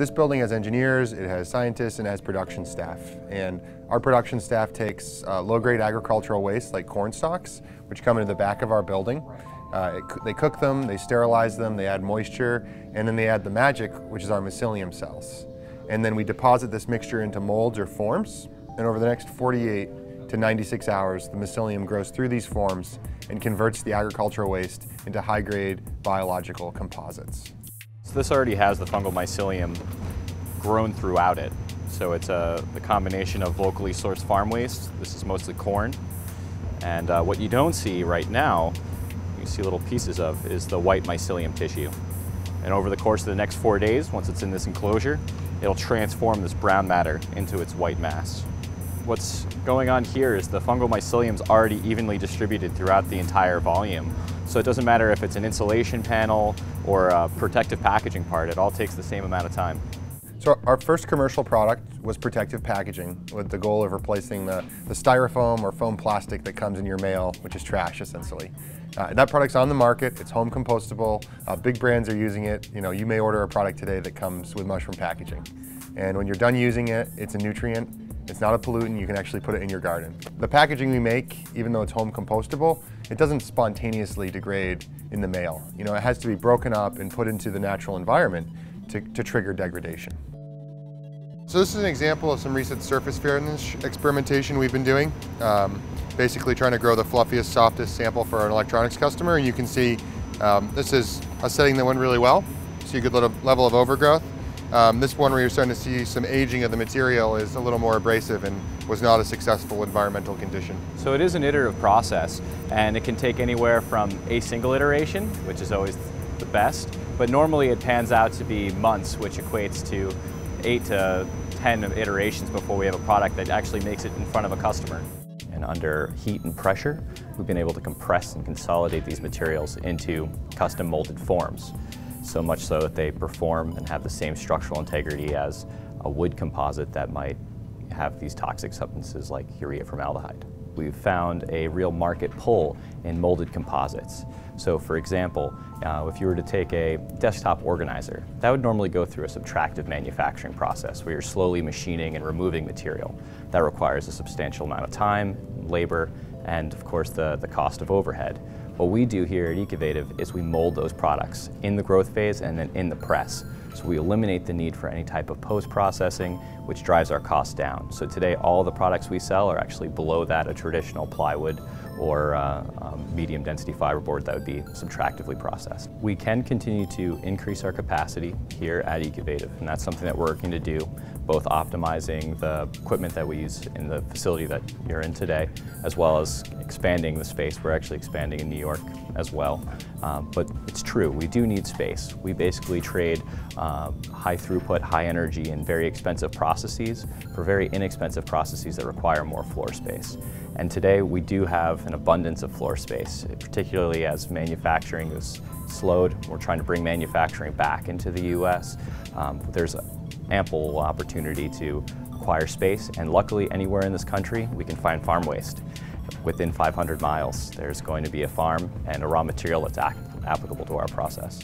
This building has engineers, it has scientists, and it has production staff. And our production staff takes uh, low-grade agricultural waste like corn stalks, which come into the back of our building. Uh, it, they cook them, they sterilize them, they add moisture, and then they add the magic, which is our mycelium cells. And then we deposit this mixture into molds or forms, and over the next 48 to 96 hours, the mycelium grows through these forms and converts the agricultural waste into high-grade biological composites. So this already has the fungal mycelium grown throughout it. So it's a, a combination of locally sourced farm waste. This is mostly corn. And uh, what you don't see right now, you see little pieces of, is the white mycelium tissue. And over the course of the next four days, once it's in this enclosure, it'll transform this brown matter into its white mass. What's going on here is the fungal mycelium is already evenly distributed throughout the entire volume. So it doesn't matter if it's an insulation panel or a protective packaging part, it all takes the same amount of time. So our first commercial product was protective packaging with the goal of replacing the, the styrofoam or foam plastic that comes in your mail, which is trash essentially. Uh, that product's on the market, it's home compostable, uh, big brands are using it. You know, you may order a product today that comes with mushroom packaging. And when you're done using it, it's a nutrient it's not a pollutant, you can actually put it in your garden. The packaging we make, even though it's home compostable, it doesn't spontaneously degrade in the mail. You know, it has to be broken up and put into the natural environment to, to trigger degradation. So this is an example of some recent surface fairness experimentation we've been doing. Um, basically trying to grow the fluffiest, softest sample for an electronics customer. And you can see um, this is a setting that went really well. See a good level of overgrowth. Um, this one where you're starting to see some aging of the material is a little more abrasive and was not a successful environmental condition. So it is an iterative process and it can take anywhere from a single iteration, which is always the best, but normally it pans out to be months, which equates to eight to 10 iterations before we have a product that actually makes it in front of a customer. And under heat and pressure, we've been able to compress and consolidate these materials into custom molded forms so much so that they perform and have the same structural integrity as a wood composite that might have these toxic substances like urea formaldehyde. We've found a real market pull in molded composites. So for example, uh, if you were to take a desktop organizer, that would normally go through a subtractive manufacturing process where you're slowly machining and removing material. That requires a substantial amount of time, labor, and of course the, the cost of overhead. What we do here at Ecovative is we mold those products in the growth phase and then in the press. So we eliminate the need for any type of post-processing, which drives our costs down. So today all the products we sell are actually below that of traditional plywood or uh, um, medium density fiberboard that would be subtractively processed. We can continue to increase our capacity here at Ecovative, and that's something that we're working to do, both optimizing the equipment that we use in the facility that you're in today, as well as expanding the space. We're actually expanding in New York as well. Um, but it's true, we do need space. We basically trade um, high throughput, high energy, and very expensive processes for very inexpensive processes that require more floor space. And today we do have an abundance of floor space, particularly as manufacturing is slowed. We're trying to bring manufacturing back into the U.S. Um, there's ample opportunity to acquire space, and luckily anywhere in this country we can find farm waste. Within 500 miles, there's going to be a farm and a raw material that's applicable to our process.